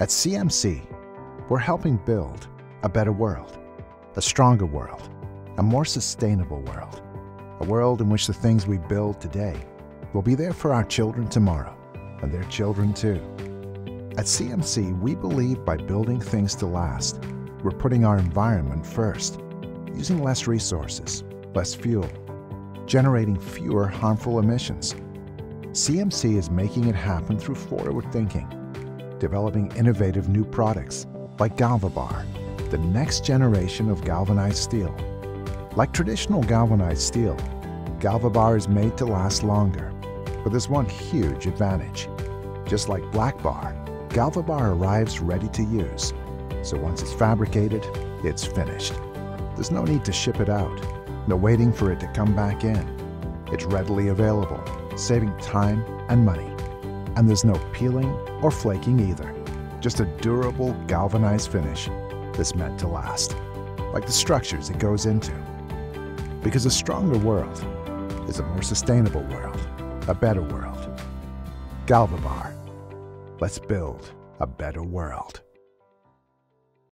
At CMC, we're helping build a better world, a stronger world, a more sustainable world, a world in which the things we build today will be there for our children tomorrow and their children too. At CMC, we believe by building things to last, we're putting our environment first, using less resources, less fuel, generating fewer harmful emissions. CMC is making it happen through forward thinking, developing innovative new products like GalvaBar, the next generation of galvanized steel. Like traditional galvanized steel, GalvaBar is made to last longer, but there's one huge advantage. Just like Black Bar, GalvaBar arrives ready to use, so once it's fabricated, it's finished. There's no need to ship it out, no waiting for it to come back in. It's readily available, saving time and money. And there's no peeling or flaking either. Just a durable galvanized finish that's meant to last, like the structures it goes into. Because a stronger world is a more sustainable world, a better world. GalvaBar. Let's build a better world.